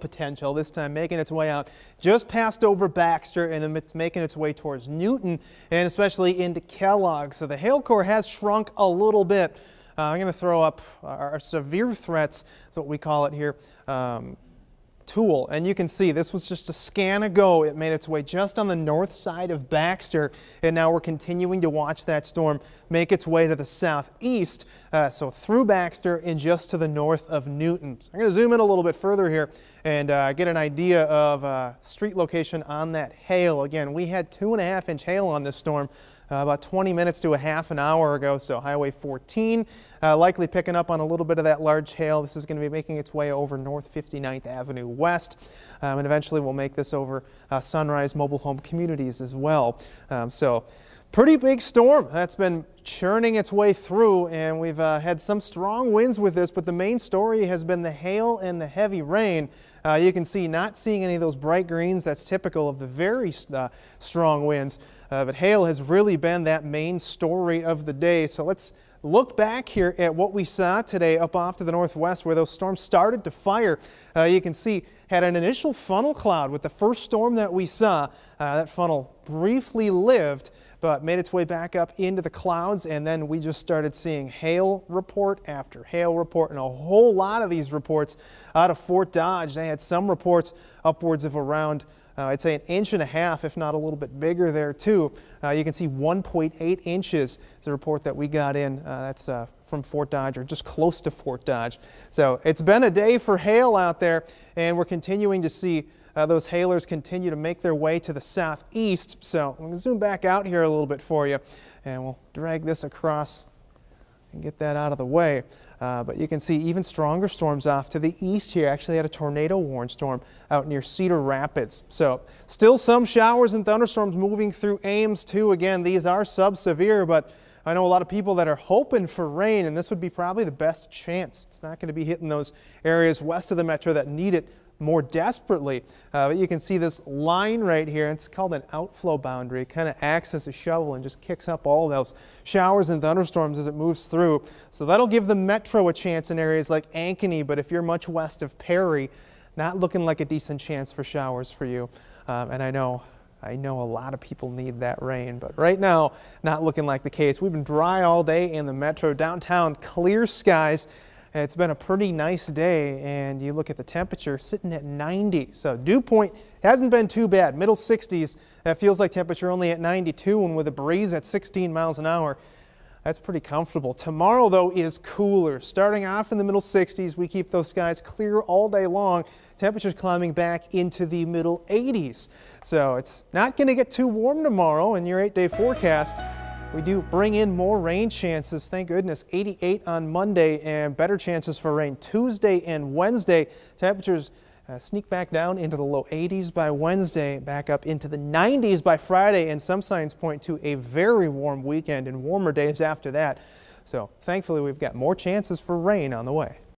potential this time making its way out just past over Baxter and it's making its way towards Newton and especially into Kellogg. So the hail core has shrunk a little bit. Uh, I'm going to throw up our severe threats, is what we call it here. Um, tool. And you can see this was just a scan ago. It made its way just on the north side of Baxter. And now we're continuing to watch that storm make its way to the southeast. Uh, so through Baxter and just to the north of Newton. So I'm going to zoom in a little bit further here and uh, get an idea of uh, street location on that hail. Again, we had two and a half inch hail on this storm uh, about 20 minutes to a half an hour ago. So Highway 14 uh, likely picking up on a little bit of that large hail. This is going to be making its way over North 59th Avenue West. Um, and eventually we'll make this over uh, Sunrise Mobile Home Communities as well. Um, so pretty big storm that's been churning its way through and we've uh, had some strong winds with this but the main story has been the hail and the heavy rain. Uh, you can see not seeing any of those bright greens. That's typical of the very uh, strong winds. Uh, but hail has really been that main story of the day. So let's look back here at what we saw today up off to the northwest where those storms started to fire uh, you can see had an initial funnel cloud with the first storm that we saw uh, that funnel briefly lived but made its way back up into the clouds. And then we just started seeing hail report after hail report and a whole lot of these reports out of Fort Dodge. They had some reports upwards of around uh, I'd say an inch and a half, if not a little bit bigger there too. Uh, you can see 1.8 inches is the report that we got in. Uh, that's uh, from Fort Dodge or just close to Fort Dodge. So it's been a day for hail out there and we're continuing to see uh, those hailers continue to make their way to the southeast. So I'm going to zoom back out here a little bit for you and we'll drag this across and get that out of the way. Uh, but you can see even stronger storms off to the east here. Actually had a tornado warn storm out near Cedar Rapids. So still some showers and thunderstorms moving through Ames too. Again, these are sub-severe, but I know a lot of people that are hoping for rain, and this would be probably the best chance. It's not going to be hitting those areas west of the metro that need it more desperately. Uh, but you can see this line right here. It's called an outflow boundary. It kind of acts as a shovel and just kicks up all those showers and thunderstorms as it moves through. So that'll give the metro a chance in areas like Ankeny, but if you're much west of Perry, not looking like a decent chance for showers for you. Um, and I know I know a lot of people need that rain, but right now, not looking like the case. We've been dry all day in the metro. Downtown, clear skies. It's been a pretty nice day, and you look at the temperature sitting at 90. So dew point hasn't been too bad. Middle 60s. That feels like temperature only at 92, and with a breeze at 16 miles an hour, that's pretty comfortable. Tomorrow, though, is cooler. Starting off in the middle 60s, we keep those skies clear all day long. Temperatures climbing back into the middle 80s. So it's not going to get too warm tomorrow in your eight-day forecast. We do bring in more rain chances, thank goodness. 88 on Monday and better chances for rain Tuesday and Wednesday. Temperatures uh, sneak back down into the low 80s by Wednesday, back up into the 90s by Friday, and some signs point to a very warm weekend and warmer days after that. So thankfully, we've got more chances for rain on the way.